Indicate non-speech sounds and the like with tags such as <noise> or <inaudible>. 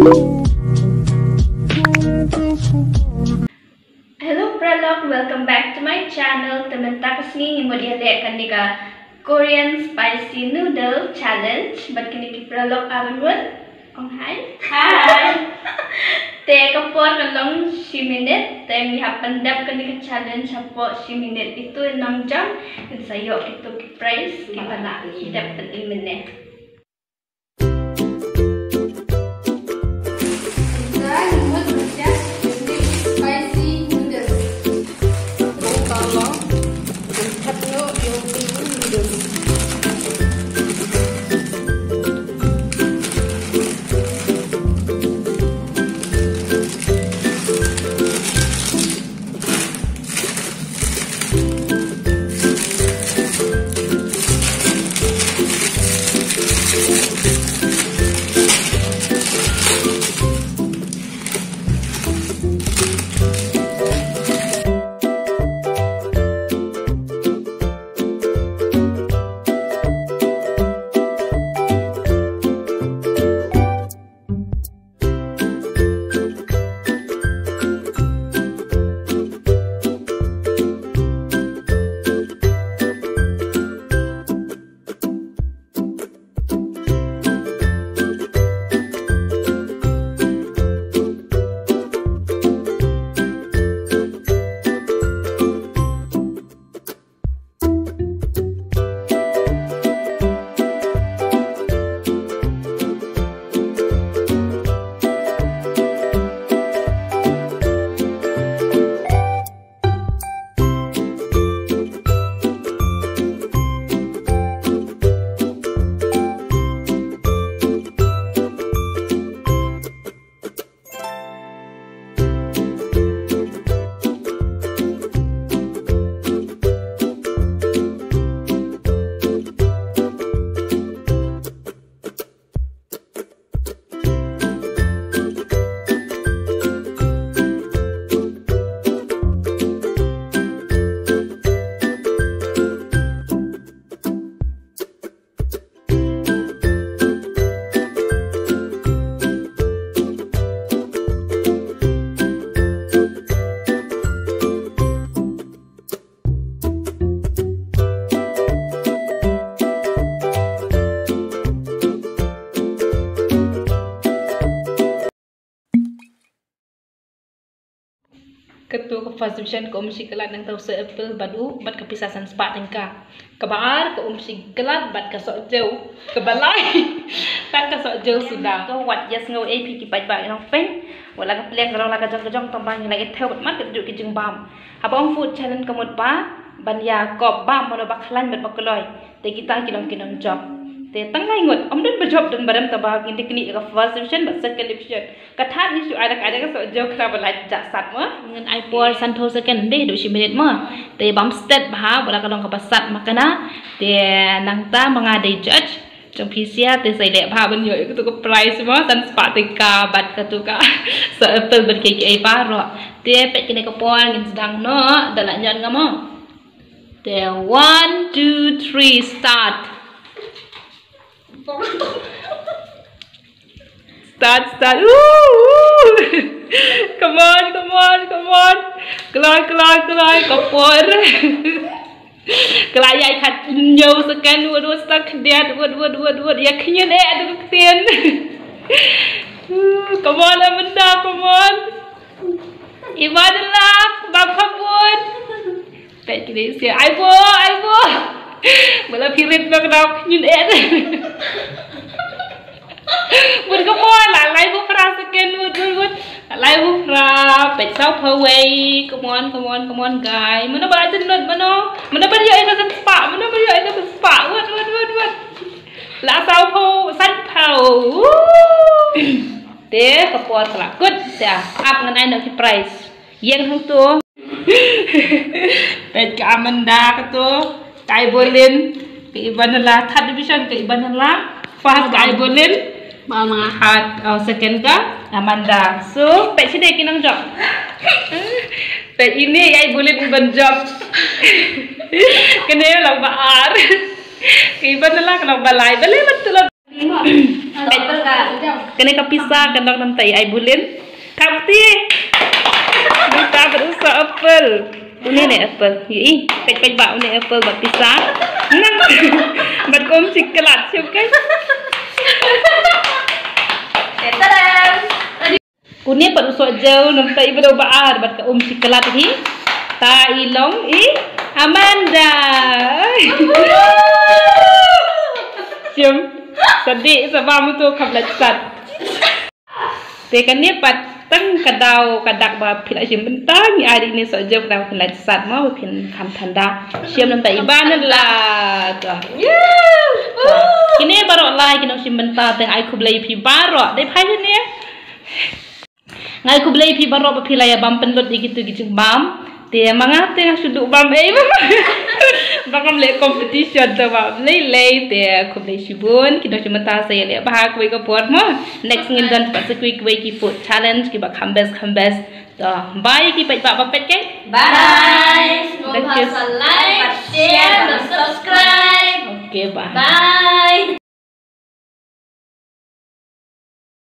Hello Pralok, welcome back to my channel. Teman-teman kesini mau diadakan ni Korean Spicy Noodle Challenge. But kini kita Pralok Arun. Ông Hai. Hai. <laughs> Te kapor kalong si minute. Te mi hapandap kini ke challenge hapo si minute itu enam jam. Dan sayo itu ke price kita nak dapat minute. ketua ke first division ko umsi kelat nang tau se apple badu bat ke pisasan spa tengka kebar ko umsi kelat bat ke sok jau ke balai tak ke sok jau sudah to wat yes ngau ap ki pai bai nang pen wala ka plek rong la ka jong jong bang lagi theo bat mat ke ki jeng bam. Abang food challenge kemut pa ban ya kop bam mono baklan bat bakoloi te kita ki dong ki te tang ngai ngot om den bejob den badam ta ba kin teknik ka first division ba second division ka that ni su ada ada ka so jo kra ba la ja sat ma ngan ai por san tho second de shi minute ma te bam stat ba ba ka dong ka pasat makana te nang ta manga de judge. Trong khi xe sai le ba ban yo ku to ka price ma san spa te ka bat ka tu ka. <laughs> So apple ban ke ke ba ro te pe kine ka por ngin sedang no dalam nyan ngamo te 1 2 3 start Start, start. Ooh, Come on, come on, come on. Climb, climb, climb. Come on. កន្លែងយាយខាត់ញោសកាន់វត់វត់ស្ទឹកខ្នាតវត់វត់វត់វត់យាយខ្ញៀនអេអត់ទៅខ្ញៀន Come on, Amanda, come on. Ivanilla, bab khabun. Tại cái đấy xìa, ai vô, ai vô. Mà là phi rít nó cái nào, nhìn ẹn. មិនក៏មកឡាឡៃមកប្រាសកេនួតនួតឡៃមកប្រាបេចោភវេកុំអនកុំអនកុំអនកាយមិនបើអាចនួតមិនមិនបើយកអីទៅស្បាក់មិនបើយកអីទៅស្បាក់វត់វត់វត់វត់ឡាសោភូសាច់ផៅទេកពួតក្លាគុតចាអាប់ងណៃនៅពីប្រៃយើងក្នុងតួពេចកាមិនដាកតួតៃវូលិនពីវណ្ណឡាថាត់វិសនពីវណ្ណឡា fast diabolin bolin. Mama. Hat oh, second ka Amanda. So, pet sini kinang job. <laughs> pet ini ai boleh iban job. <laughs> Kena lah baar. <laughs> Iban lah kena balai. Balai betul lah. <coughs> Apple ka. Kena ka pisah kan dok nam tai ai bulin. Kap ti. Kita berusaha apple. Ini ni apple. Yi, pek-pek bak ni apple bak pisah. Nang. Bat kom cikelat siap kan? Tadam. Kuni berusaha jauh nam tai berubah bat ka um cikelat hi. Ta ilong i Amanda. Siam. Sedih sebab tu kablat sat. Tekan ni pat tang kadau kadak ba phila sim bentang ni ari ni so je kadau phila sat mau phin kham thanda. Siam nam ta iban la. Ta. kini baro lai kini si menta teng ai kublai pi baro dai pai ni ngai kublai pi baro pa pilai bam pendot digitu gitu bam te manga te suduk bam ei bam bakam le competition to bam le le te kublai sibun kini si menta saya le bah kui ko por mo next ngin dan pas kui kui ki food challenge ki ba khambes khambes to bye ki pa pa pet ke bye guys mo pa like share and subscribe good bye